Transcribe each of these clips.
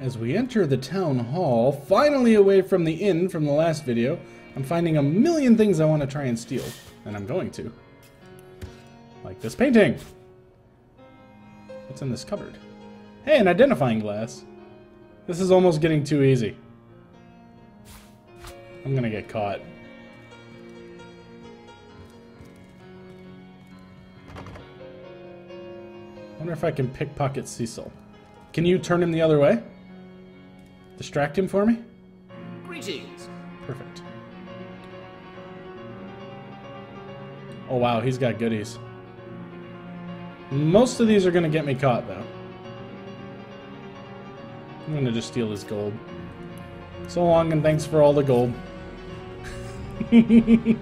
As we enter the town hall, finally away from the inn from the last video, I'm finding a million things I want to try and steal. And I'm going to. Like this painting. What's in this cupboard? Hey, an identifying glass. This is almost getting too easy. I'm gonna get caught. wonder if I can pickpocket Cecil. Can you turn him the other way? Distract him for me? Greetings. Perfect. Oh wow, he's got goodies. Most of these are gonna get me caught though. I'm gonna just steal his gold. So long and thanks for all the gold. You're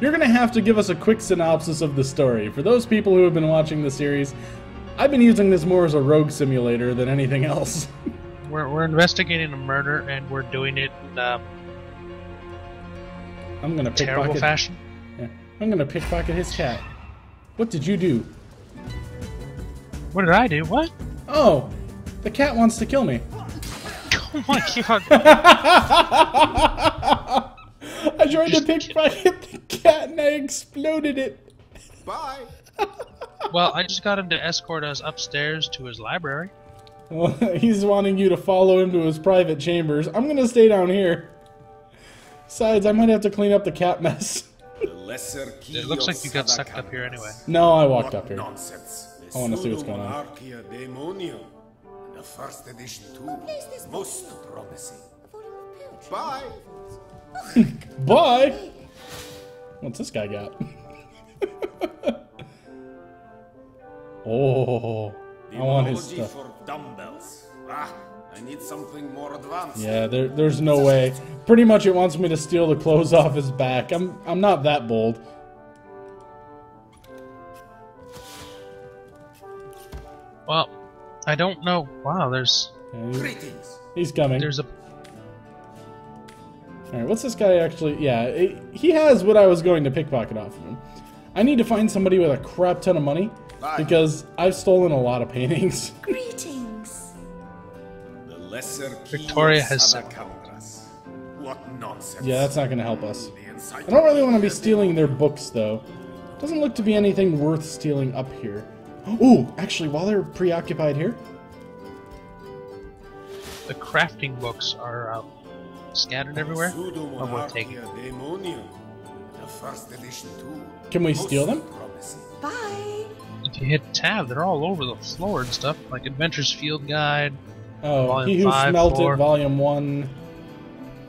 gonna have to give us a quick synopsis of the story. For those people who have been watching the series, I've been using this more as a rogue simulator than anything else. We're, we're investigating a murder and we're doing it in um, I'm gonna terrible pickpocket. fashion. Yeah. I'm gonna pickpocket his cat. What did you do? What did I do? What? Oh, the cat wants to kill me. Oh my god. I tried to pickpocket the cat and I exploded it. Bye. well, I just got him to escort us upstairs to his library. Well, he's wanting you to follow him to his private chambers. I'm gonna stay down here. Besides, I might have to clean up the cat mess. Lesser key It looks like you got sucked up here anyway. No, I walked up here. nonsense. I wanna see what's going on. Pseudo-monarchia The first edition too. Most promising. Bye. Bye. What's this guy got? oh, I want his stuff. for dumbbells. Ah, I need something more advanced. Yeah, there, there's no way. Pretty much, it wants me to steal the clothes off his back. I'm, I'm not that bold. Well, I don't know. Wow, there's Yeah, he's, Greetings. he's coming. there's a All right, what's this guy actually? Yeah, it- he has what I was going to pickpocket off of him. I need to find somebody with a crap ton of money Bye. because I've stolen a lot of paintings. Greetings. The lesser key Victoria of has said- Savacandras. What nonsense. Yeah, that's not going to help us. I don't really want to be stealing their books though. Doesn't look to be anything worth stealing up here. Ooh, actually, while they're preoccupied here, the crafting books are uh, scattered everywhere. I will take it. Pseudo-monarchia Daemonium. The first edition too. Can we steal them? Bye. If you hit tab, they're all over the floor and stuff, like Adventures Field Guide. oh, Volume he who five, smelted four. volume one.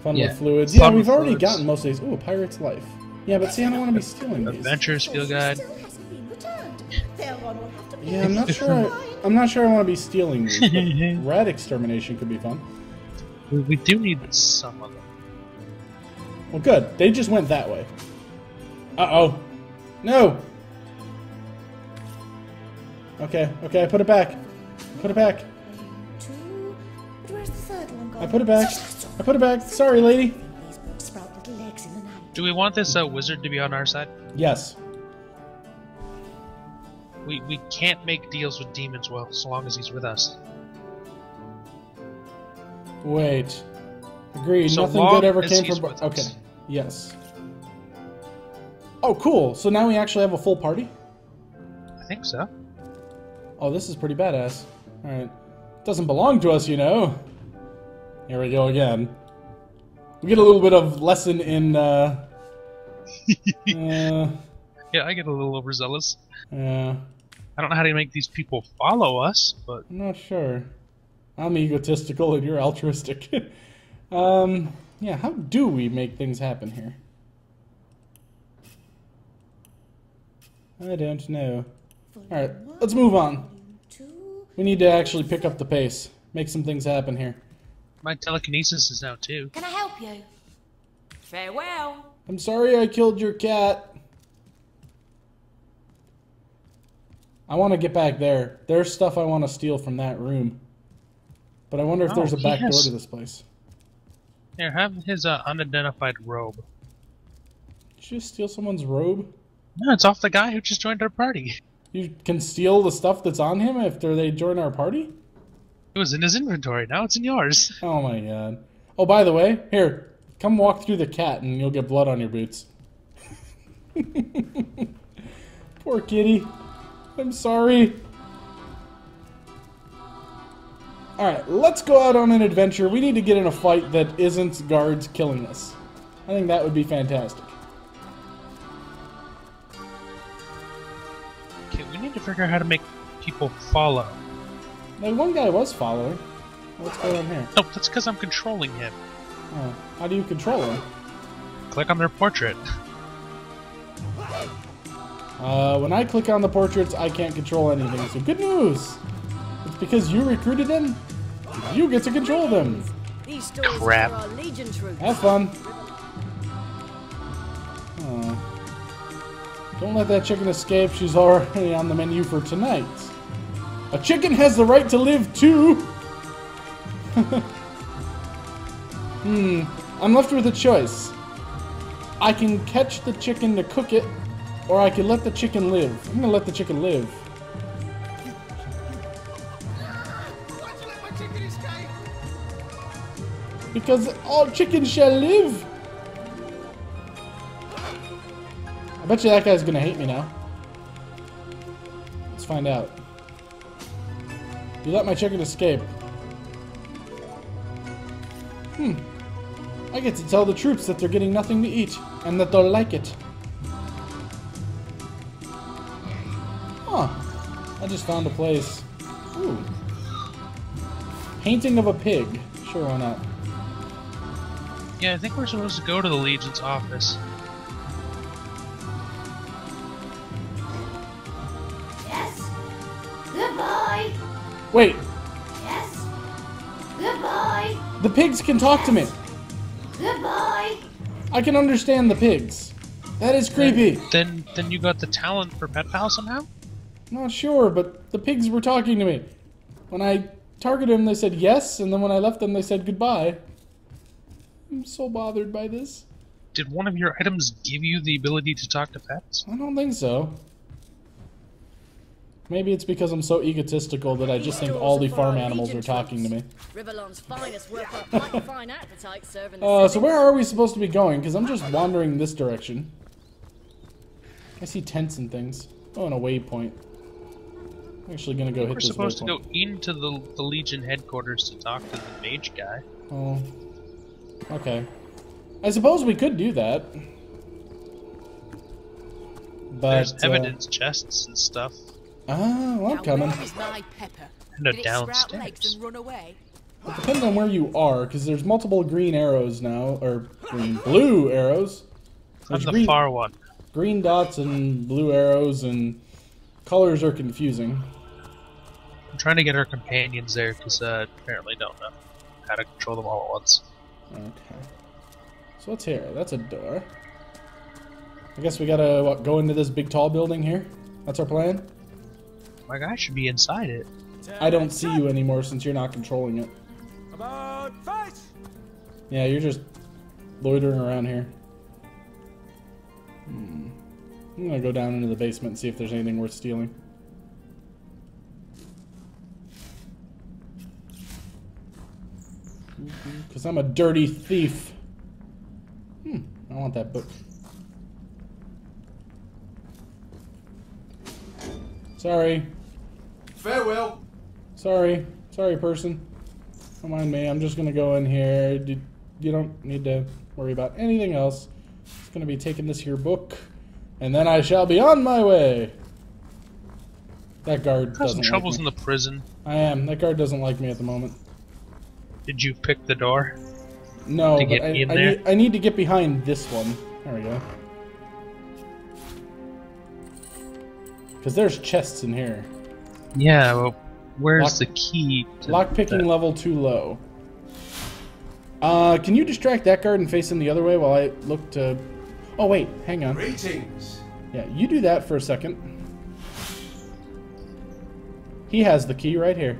Fun Yeah, with fluids. Yeah, Fun we've already Fluids. gotten most of these. Ooh, pirate's life. Yeah, but see, I don't want to be stealing these. Adventures Field Guide. Still hasn't been returned. Their one will have to pay Yeah, I'm not sure. I, I'm not sure I want to be stealing these. Rat extermination could be fun. We, we do need some of them. Well, good. They just went that way. Uh oh. No. Okay. Okay. I put it back. Put it back. Where's the third one gone? I put it back. I put it back. Sorry, lady. These books sprout little legs in the night. Do we want this uh, wizard to be on our side? Yes. We we can't make deals with demons well so long as he's with us. Wait. Agreed. So Nothing good ever came from. Okay. us. Yes. Oh, cool. So now we actually have a full party. I think so. Oh, this is pretty badass. All right. Doesn't belong to us, you know. Here we go again. We get a little bit of lesson in. uh... uh Yeah, I get a little overzealous. yeah. I don't know how to make these people follow us, but I'm not sure. I'm egotistical and you're altruistic. um, yeah, how do we make things happen here? I don't know. Alright, let's move on. Two. We need to actually pick up the pace. Make some things happen here. my telekinesis is out too. Can I help you? Farewell. I'm sorry I killed your cat. I want to get back there. There's stuff I want to steal from that room. But I wonder if Oh, there's a he back door to this place. Here, have his uh, unidentified robe. Did you just steal someone's robe? No, it's off the guy who just joined our party. You can steal the stuff that's on him after they join our party? It was in his inventory. Now it's in yours. Oh my god. Oh, by the way, here, come walk through the cat and you'll get blood on your boots. Poor kitty. I'm sorry. Alright, let's go out on an adventure. We need to get in a fight that isn't guards killing us. I think that would be fantastic. Need to figure out how to make people follow. Like, one guy was following. What's going on here? No, that's because I'm controlling him. Oh, how do you control him? Click on their portrait. Uh, when I click on the portraits, I can't control anything. So good news! It's because you recruited them, you get to control them. Crap. are our Legion troops. Have fun. Oh. Don't let that chicken escape. She's already on the menu for tonight. A chicken has the right to live too. hmm. I'm left with a choice. I can catch the chicken to cook it, or I can let the chicken live. I'm gonna let the chicken live. Because all chickens shall live. I bet you that guy's gonna hate me now. Let's find out. You let my chicken escape. Hmm. I get to tell the troops that they're getting nothing to eat, and that they'll like it. Huh. I just found a place. Ooh. Painting of a pig. Sure, why not? Yeah, I think we're supposed to go to the Legion's office. Wait, Yes. Goodbye. the pigs can talk to me. Goodbye. I can understand the pigs. That is creepy. Then, then you got the talent for Pet Pal somehow. Not sure, but the pigs were talking to me. When I targeted them, they said yes, and then when I left them, they said goodbye. I'm so bothered by this. Did one of your items give you the ability to talk to pets? I don't think so. Maybe it's because I'm so egotistical that I just think all the farm animals are talking to me. Rivellon's finest work up mighty fine appetite serving the Uh, so where are we supposed to be going? Because I'm just wandering this direction. I see tents and things. Oh, and a waypoint. I'm actually gonna go hit We're this supposed to go into the, the Legion headquarters to talk to the mage guy. Oh. Okay. I suppose we could do that. But There's uh, evidence chests and stuff, Ah, well, I'm Now, coming. where is my pepper? and it downstairs. and run away? It depends on where you are, because there's multiple green arrows now, or green, blue arrows. I'm the green, far one. green dots and blue arrows, and colors are confusing. I'm trying to get our companions there because uh, apparently don't know how to control them all at once. Okay. So what's here? That's a door. I guess we gotta what, go into this big tall building here. That's our plan. My guy should be inside it. I don't see you anymore since you're not controlling it. About face! Yeah, you're just loitering around here. Hmm. I'm gonna go down into the basement and see if there's anything worth stealing. Because I'm a dirty thief. Hmm, I want that book. Sorry. Farewell! Sorry. Sorry, person. Don't mind me. I'm just gonna go in here. You, you don't need to worry about anything else. Just gonna be taking this here book, and then I shall be on my way. That guard Causing doesn't troubles like in the prison. I am. That guard doesn't like me at the moment. Did you pick the door? No, To but get I, in I, there? need, I need to get behind this one. There we go. Because there's chests in here. Yeah, well, where's Lock- the key? To Lockpicking that? level too low. Uh, can you distract that guard and face him the other way while I look to... Oh, wait. Hang on. Greetings! Yeah, you do that for a second. He has the key right here.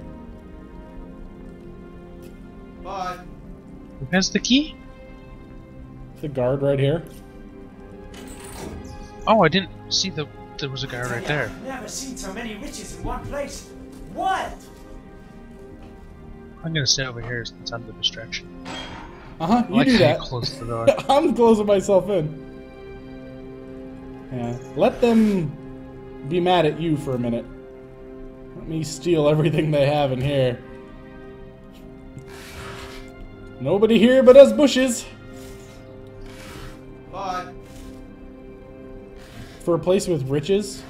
Bye! Who has the key? The guard right here. Oh, I didn't see the. There was a guy right there. I've Never seen so many riches in one place. Wild! I'm gonna stay over here since I'm the distraction. Uh huh. You like do that. Close the door. I'm closing myself in. Yeah. Let them be mad at you for a minute. Let me steal everything they have in here. Nobody here but us bushes. For a place with riches,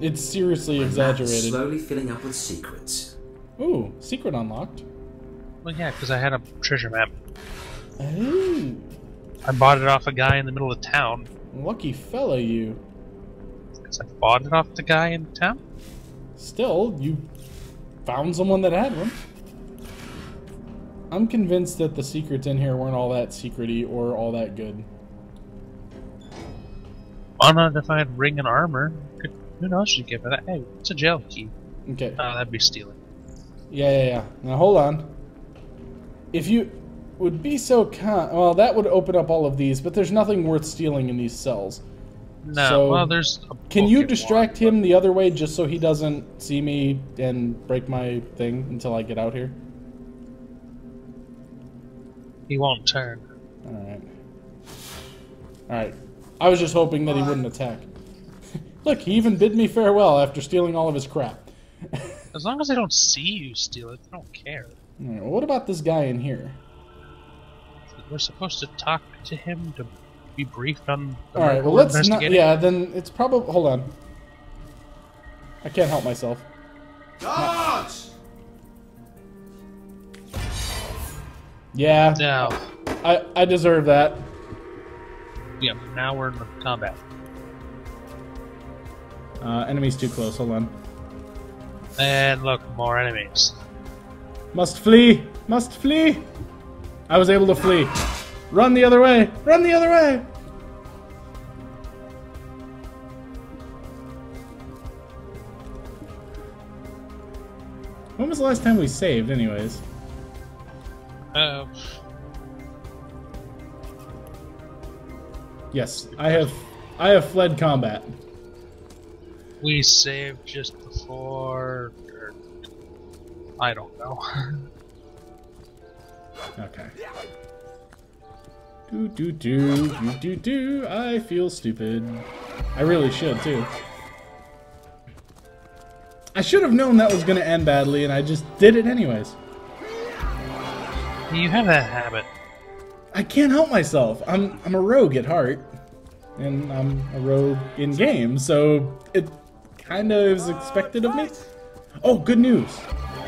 it's seriously My map is exaggerated. slowly filling up with secrets. Ooh, secret unlocked. well, yeah, because I had a treasure map. Ooh, I bought it off a guy in the middle of town. lucky fella you. Because I bought it off the guy in town. Still, you found someone that had one. I'm convinced that the secrets in here weren't all that secrety or all that good. Oh, Unidentified ring and armor. Could, who knows? Should give it. Hey, it's a jail key. Okay. Oh, that'd be stealing. Yeah, yeah, yeah. Now hold on. If you would be so kind, well, that would open up all of these, but there's nothing worth stealing in these cells. No, So, well, there's. A Can you distract him the other way just so he doesn't see me and break my thing until I get out here? He won't turn. Alright. Alright. I was just hoping that he wouldn't attack. Look, he even bid me farewell after stealing all of his crap. As long as they don't see you steal it, they don't care. Alright, well, what about this guy in here? We're supposed to talk to him to be briefed on. The Alright, murder well, let's not. Yeah, then it's probably. Hold on. I can't help myself. Guards! Yeah, Now, I, I deserve that. Yeah, now we're in the combat. Uh, enemy's too close. Hold on. And look, more enemies. Must flee! Must flee! I was able to flee. Run the other way! Run the other way! When was the last time we saved, anyways? Uh, Yes, I have. I have fled combat. we saved just before. Or, I don't know. Okay. Do do do do do do. I feel stupid. I really should too. I should have known that was gonna end badly, and I just did it anyways. you have that habit. I can't help myself. I'm I'm a rogue at heart, and I'm a rogue in game, so it kind of is expected of me. Oh, good news!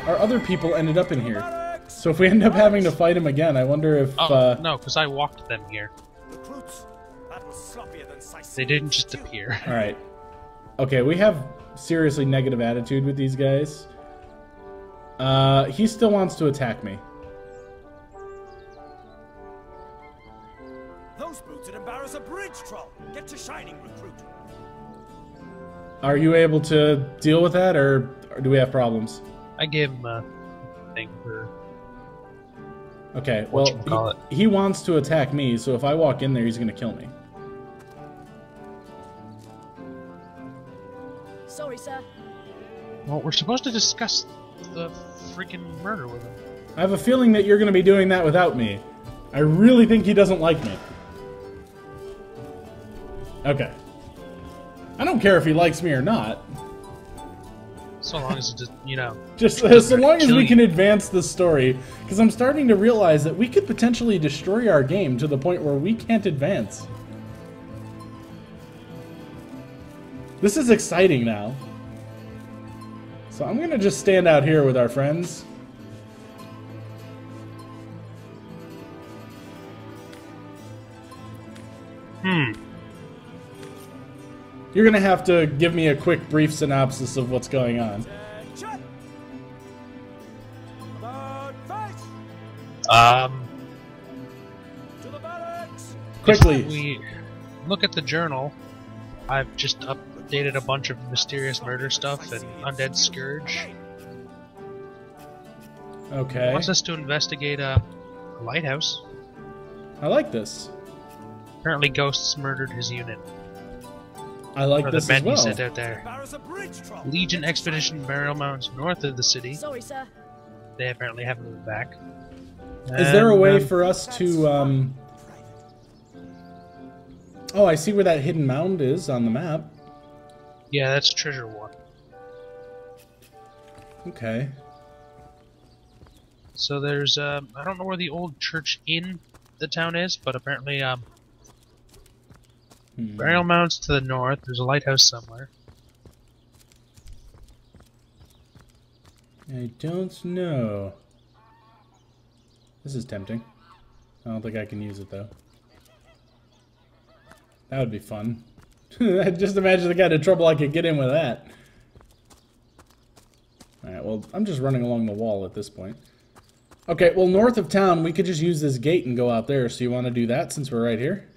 Our other people ended up in here. So if we end up having to fight him again, I wonder if Oh uh, no, because I walked them here. Recruits, that was sloppier than Sicily. They didn't just appear. All right. Okay, we have seriously negative attitude with these guys. Uh, he still wants to attack me. To shining, recruit. Are you able to deal with that, or, or do we have problems? I gave him a thing for. Okay, well, Whatchamacallit. he, he wants to attack me, so if I walk in there, he's gonna kill me. Sorry, sir. Well, we're supposed to discuss the freaking murder with him. I have a feeling that you're gonna be doing that without me. I really think he doesn't like me. Okay. I don't care if he likes me or not. So long as it just, you know. Just so long as we can advance the story, because I'm starting to realize that we could potentially destroy our game to the point where we can't advance. This is exciting now. So I'm gonna just stand out here with our friends. Hmm. You're gonna have to give me a quick, brief synopsis of what's going on. Attention! About face! Um. To the barracks! Quickly. We look at the journal. I've just updated a bunch of mysterious murder stuff and undead scourge. Okay. Wants us to investigate a, a lighthouse. I like this. Apparently, ghosts murdered his unit. I like or the men as well. he sent out there. Embarrass a bridge troll! Legion expedition burial mounds north of the city. Sorry, sir. they apparently haven't moved back. Is there a way um, for us to um Oh, I see where that hidden mound is on the map. Yeah, that's treasure one. Okay. So there's um, I don't know where the old church in the town is, but apparently um, Hmm. burial mounds to the north. There's a lighthouse somewhere. I don't know. This is tempting. I don't think I can use it though. That would be fun. Just imagine the kind of trouble I could get in with that. Alright, well, I'm just running along the wall at this point. Okay, well, north of town, we could just use this gate and go out there. So you want to do that since we're right here?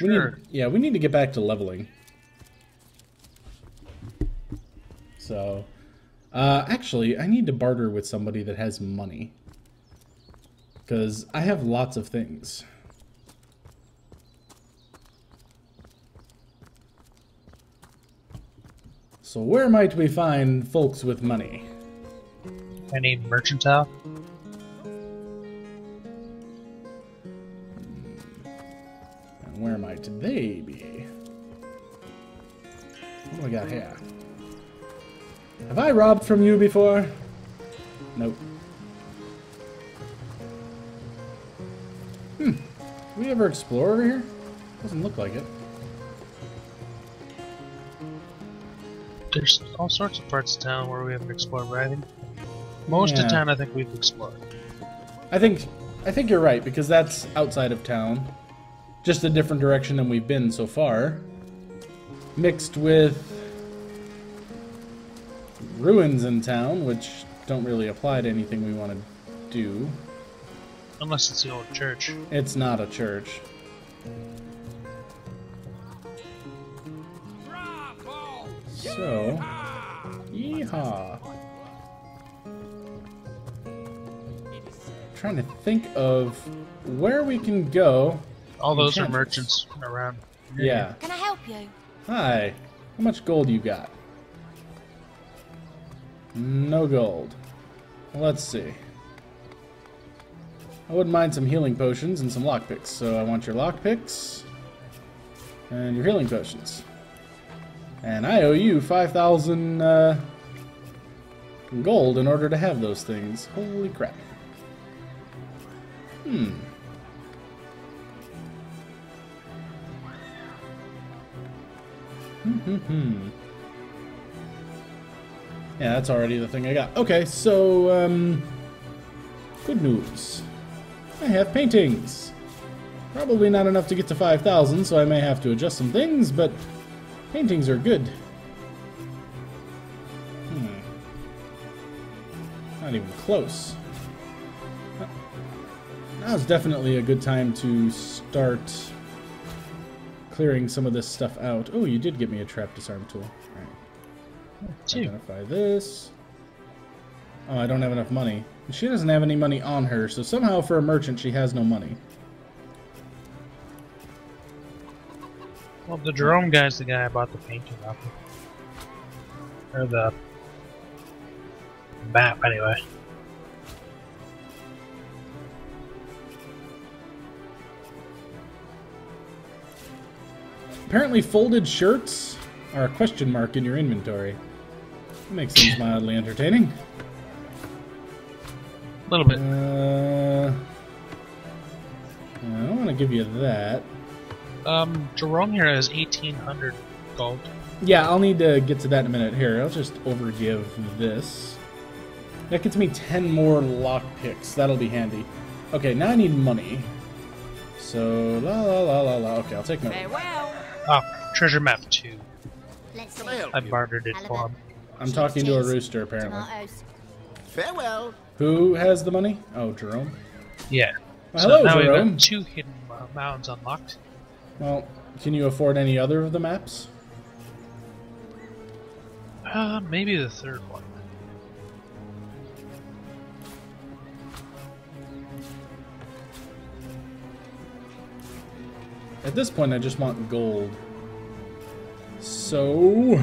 We need- Sure. yeah, we need to get back to leveling. So, uh, actually, I need to barter with somebody that has money. Because I have lots of things. So where might we find folks with money? Any mercantile? Might they be? What do we got here? Have I robbed from you before? Nope. Hmm. Did we ever explore over here? Doesn't look like it. There's all sorts of parts of town where we haven't explored, but I think most Yeah. of town I think we've explored. I think I think you're right because that's outside of town. Just a different direction than we've been so far. Mixed with ruins in town, which don't really apply to anything we want to do. Unless it's the old church. It's not a church. Bravo! So, yeehaw. Trying to think of where we can go. All those are merchants around. Yeah. Can I help you? Hi. How much gold you got? No gold. Let's see. I wouldn't mind some healing potions and some lockpicks. So I want your lockpicks and your healing potions. And I owe you 5,000 uh, gold in order to have those things. Holy crap. Hmm. Hmm. Yeah, that's already the thing I got. Okay, so, um, good news. I have paintings. Probably not enough to get to 5,000, so I may have to adjust some things, but paintings are good. Hmm. Not even close. Now's definitely a good time to start clearing some of this stuff out. Oh, you did get me a trap disarm tool. Alright. Two. Identify this. Oh, I don't have enough money. She doesn't have any money on her, so somehow for a merchant she has no money. Well, the Jerome guy's the guy I bought the painting off of. Or the map, anyway. Apparently folded shirts are a question mark in your inventory. That makes things mildly entertaining. A little bit. Uh, I don't want to give you that. Um, Jerome here has 1800 gold. Yeah, I'll need to get to that in a minute. Here, I'll just overgive this. That gets me 10 more lockpicks. That'll be handy. Okay, now I need money. So, la la la la la. Okay, I'll take my. Farewell. Oh, treasure map 2. Let's see. I bartered it for him. I'm talking to a rooster, apparently. Farewell. Who has the money? Oh, Jerome. Yeah. Well, so hello, now we've Jerome. got two hidden uh, mounds unlocked. Well, can you afford any other of the maps? Uh, maybe the third one. At this point, I just want gold. So.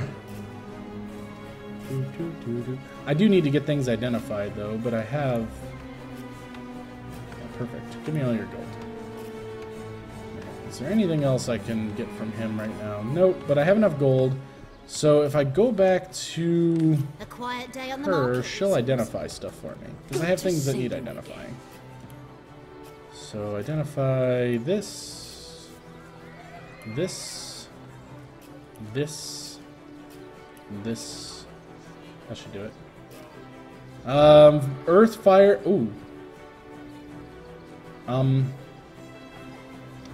I do need to get things identified though, but I have. Perfect. Give me all your gold. Is there anything else I can get from him right now? Nope, but I have enough gold. So if I go back to A quiet day on the her, market. she'll identify stuff for me. Because I have things that need identifying. So identify this, this, this, this. That should do it. Um, earth, fire. Ooh. Um.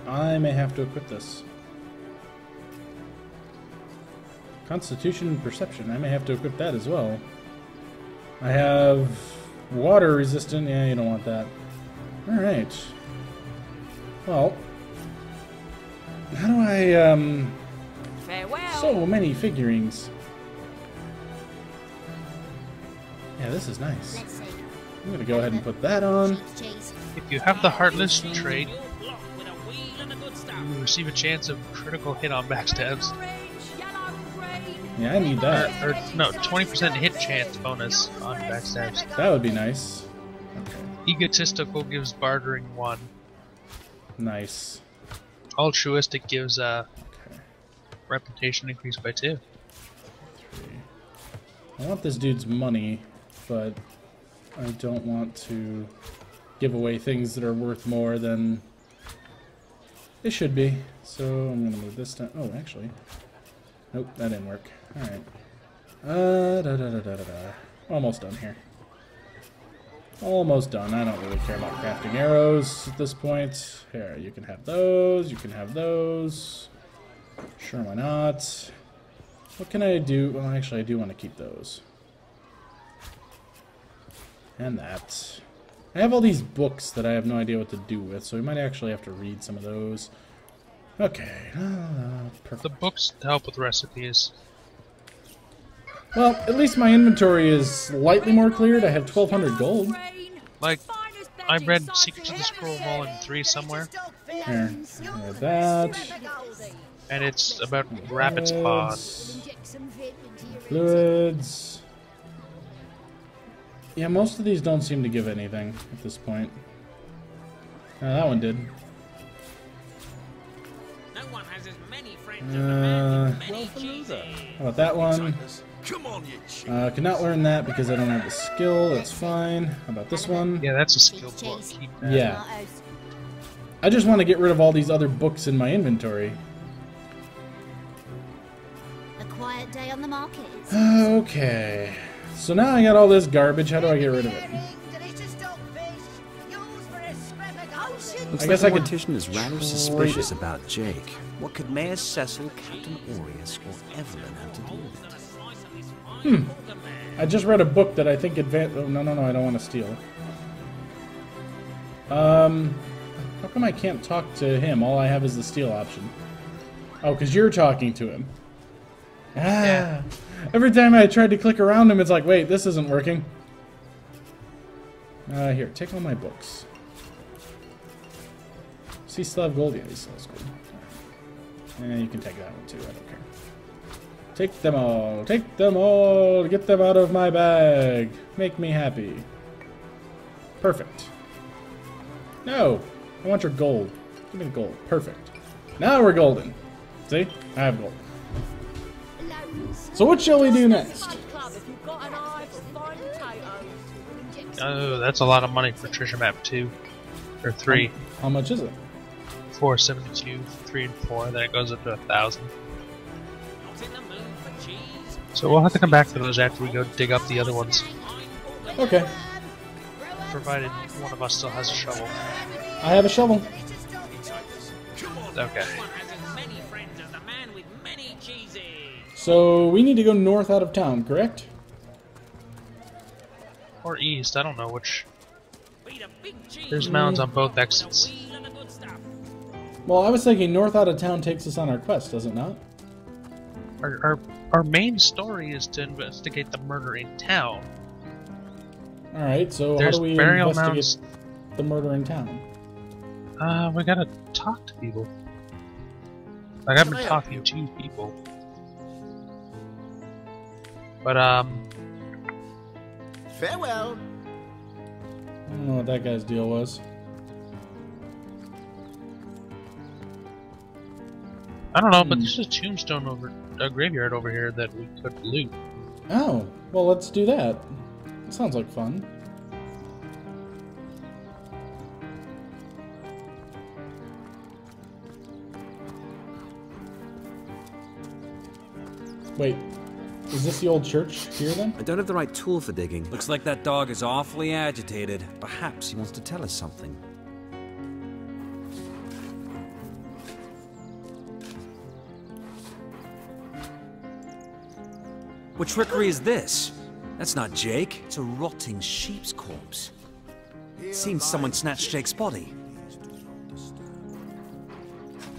I may have to equip this. Constitution and Perception. I may have to equip that as well. I have water resistant. Yeah, you don't want that. Alright. Well. How do I, um. Farewell. So many figurines. Yeah, this is nice. I'm gonna go ahead and put that on. Cheese, cheese. If you have the Heartless trait, you receive a chance of critical hit on backstabs. Yeah, I need that. Or, no, 20% hit chance bonus on backstabs. That would be nice. Okay, Egotistical gives bartering 1. nice. Altruistic gives uh, Okay. reputation increase by 2. I want this dude's money, but I don't want to give away things that are worth more than they should be. So I'm gonna move this down. Oh, actually, nope, that didn't work. All right. Uh, da, da, da, da, da, da. Almost done here. Almost done. I don't really care about crafting arrows at this point. Here, you can have those. You can have those. Sure, why not? What can I do? Well, actually, I do want to keep those. And that. I have all these books that I have no idea what to do with, so we might actually have to read some of those. Okay. Uh, perfect. The books help with recipes. Well, at least my inventory is slightly more cleared. I have 1,200 gold. Like, I read Secrets of the Scroll Wall in 3 somewhere, Here. Read that. and it's about rapid spawn. Fluids. Inject some vit into your Fluids. Yeah, most of these don't seem to give anything at this point. Uh, that one did. No one has as many friends as a man Uh, with many cheeses. how about that one? Come on, you. Uh, cannot learn that because I don't have the skill. That's fine. How about this one? Yeah, that's a skill book. Yeah. I just want to get rid of all these other books in my inventory. A quiet day on the market. Okay. So now I got all this garbage. How do I get rid of it? Looks I like guess the I mortician is rather suspicious about Jake. What could Mayor Cecil, Captain Aureus, or Evelyn have to do with it? I just read a book that I think advanced. Oh, no, no, no. I don't want to steal. Um, how come I can't talk to him? All I have is the steal option. Oh, because you're talking to him. Ah. Yeah. Every time I tried to click around him, it's like, wait, this isn't working. Uh, here, take all my books. See, still have gold? Yeah, he still has gold. Eh, you can take that one too. I don't care. Take them all. Take them all. Get them out of my bag. Make me happy. Perfect. No. I want your gold. Give me the gold. Perfect. Now we're golden. See? I have gold. So what shall we do next? Club if you've got an eye for fine potatoes. Oh, that's a lot of money for Treasure Map 2. Or 3. How much is it? 472, 3 and 4, then it goes up to a 1,000. So we'll have to come back to those after we go dig up the other ones. Okay. Provided one of us still has a shovel. I have a shovel. Okay. One has as many friends as the man with many cheeses. So we need to go north out of town, correct? Or east, I don't know which. Be the big cheese. There's mounds on both exits. wheel and the good stuff. Well, I was thinking north out of town takes us on our quest, does it not? Our, our, our main story is to investigate the murder in town. All right. So There's how do we burial investigate mounds. the murder in town? Uh, we gotta talk to people. Like, I've been talking to people. But, um, Farewell. I don't know what that guy's deal was. I don't know, but Hmm. there's a tombstone over a graveyard over here that we could loot. Oh, well, let's do that. Sounds like fun. Wait, is this the old church here then? I don't have the right tool for digging. Looks like that dog is awfully agitated. Perhaps he wants to tell us something. What trickery is this? That's not Jake. It's a rotting sheep's corpse. It Seems someone snatched Jake's body.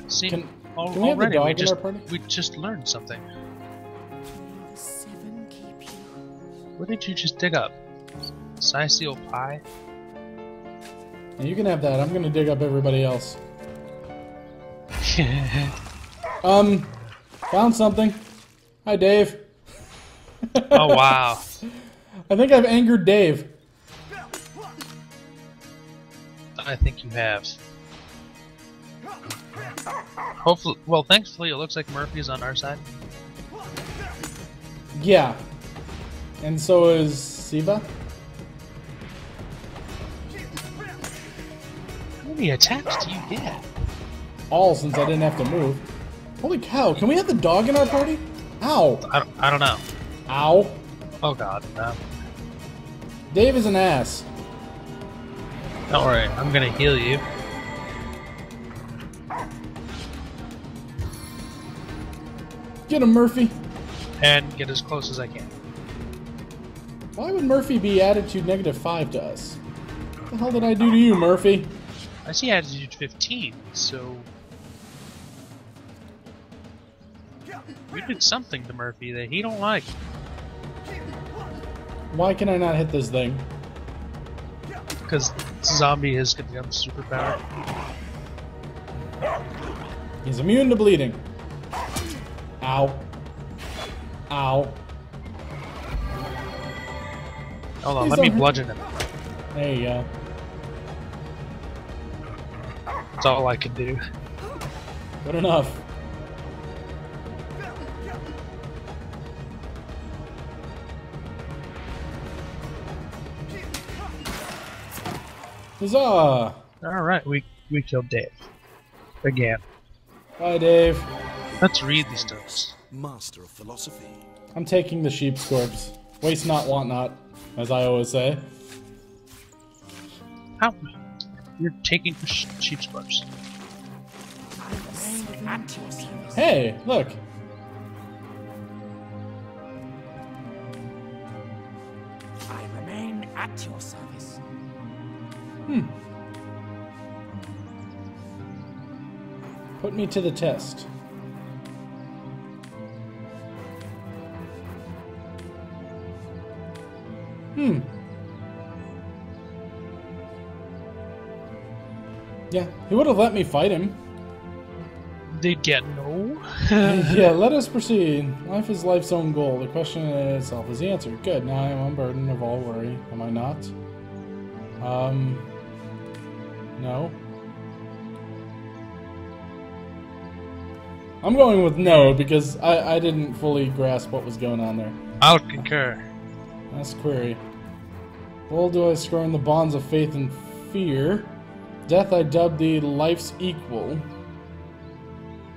See, Can- al- can we already dog we just we just learned something. Seven keep you. What did you just dig up? Sisal pie? You can have that. I'm gonna dig up everybody else. Um, found something. Hi, Dave. Oh wow. I think I've angered Dave. I think you have. Hopefully, well, thankfully, it looks like Murphy's on our side. Yeah. And so is Siva. How many attacks do you get? All since I didn't have to move. Holy cow, can we have the dog in our party? Ow. I don't, I don't know. Ow. Oh god. Um, Dave is an ass. don't worry, I'm gonna heal you. Get him, Murphy. And get as close as I can. Why would Murphy be attitude negative 5 to us? What the hell did I do to you, Murphy? I see attitude 15, so. You did something to Murphy that he don't like. Why can I not hit this thing? Because zombie has become superpower. He's immune to bleeding. Ow. Ow. Hold on, Please let me bludgeon him. There you go. That's all I can do. Good enough. Huzzah! Alright, we, we killed Dave. Again. Hi, Dave. Let's read these notes. Master of philosophy. I'm taking the sheep's corpse. Waste not, want not, as I always say. How? You're taking the sh- sheep's corpse. Hey, look. I remain at your service. Put me to the test. Hmm. Yeah, he would have let me fight him. They get no. yeah, let us proceed. Life is life's own goal. The question in itself is the answer. Good. Now I am unburdened of all worry. Am I not? Um. No. I'm going with no because I, I didn't fully grasp what was going on there. I'll concur. That's query. Bold do I scorn the bonds of faith and fear. Death I dub thee life's equal.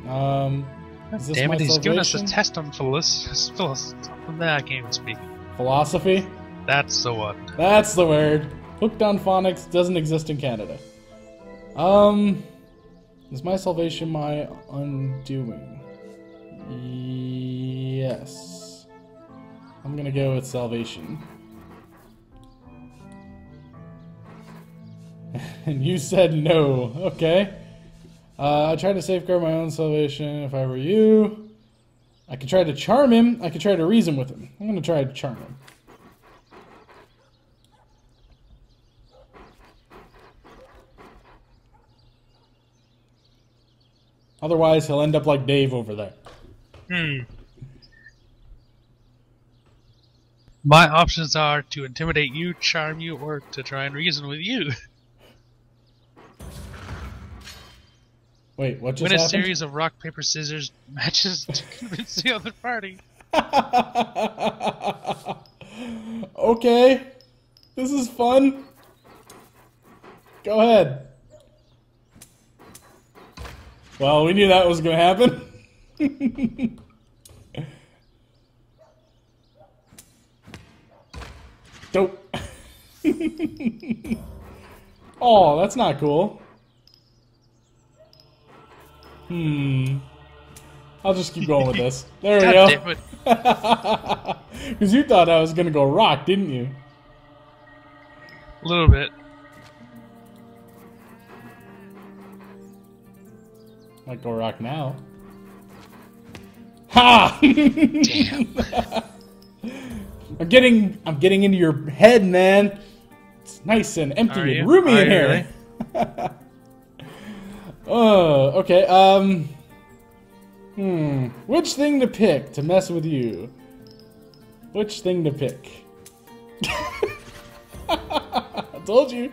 Um, is this Damn my it, he's giving us a test on philosophy. That I can't even speak. Philosophy? That's the one. That's the word. Hooked on phonics doesn't exist in Canada. Um, is my salvation my undoing? Yes. I'm gonna go with salvation. and you said no. Okay. Uh, I tried to safeguard my own salvation if I were you. I could try to charm him. I could try to reason with him. I'm gonna try to charm him. Otherwise, he'll end up like Dave over there. Hmm. My options are to intimidate you, charm you, or to try and reason with you. Wait, what just Win a happened? series of rock, paper, scissors matches to convince the other party. okay. This is fun. Go ahead. Well, we knew that was going to happen. Dope. oh, that's not cool. Hmm. I'll just keep going with this. There we God go. Because you thought I was going to go rock, didn't you? A little bit. Might go rock now. Ha! Damn. I'm getting I'm getting into your head, man. It's nice and empty Are and you? roomy Are in here. oh, okay. Um Hmm. Which thing to pick to mess with you? Which thing to pick? I told you.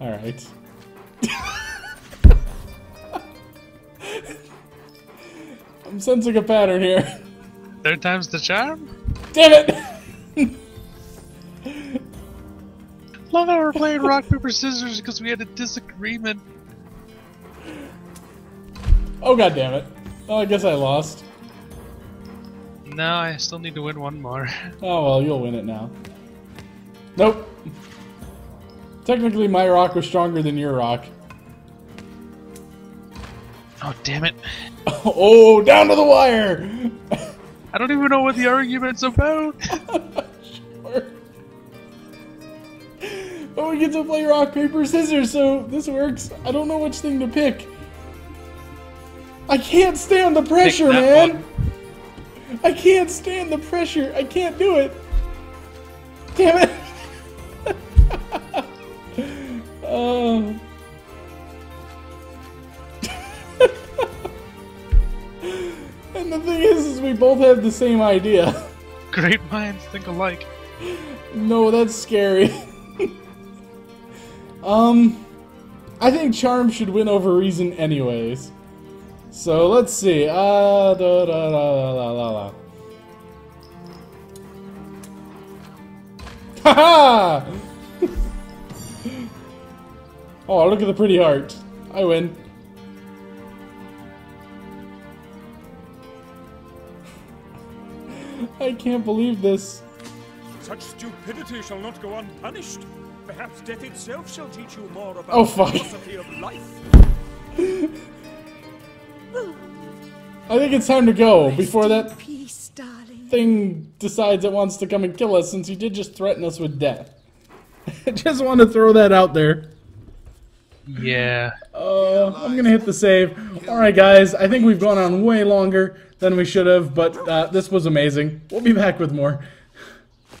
Alright. I'm sensing a pattern here. Third time's the charm? Damn it! Love how we're playing rock, paper, scissors because we had a disagreement. Oh god damn it. Oh, I guess I lost. No, I still need to win one more. Oh well, you'll win it now. Nope. Technically, my rock was stronger than your rock. Oh, damn it. Oh, down to the wire! I don't even know what the argument's about. Sure. But we get to play rock, paper, scissors, so this works. I don't know which thing to pick. I can't stand the pressure, man! I can't stand the pressure. I can't do it. Damn it! oh. and the thing is, is we both have the same idea. Great minds think alike. No, that's scary. um, I think Charm should win over Reason anyways. So let's see. Uh, da, da, da, la, la, la. Haha! oh, look at the pretty heart. I win. I can't believe this. Such stupidity shall not go unpunished. Perhaps death itself shall teach you more about Oh, the philosophy of life. I think it's time to go before that Peace, thing decides it wants to come and kill us since he did just threaten us with death. I just want to throw that out there. Yeah. Uh, I'm gonna hit the save. Alright guys, I think we've gone on way longer than we should have, but uh, this was amazing. We'll be back with more.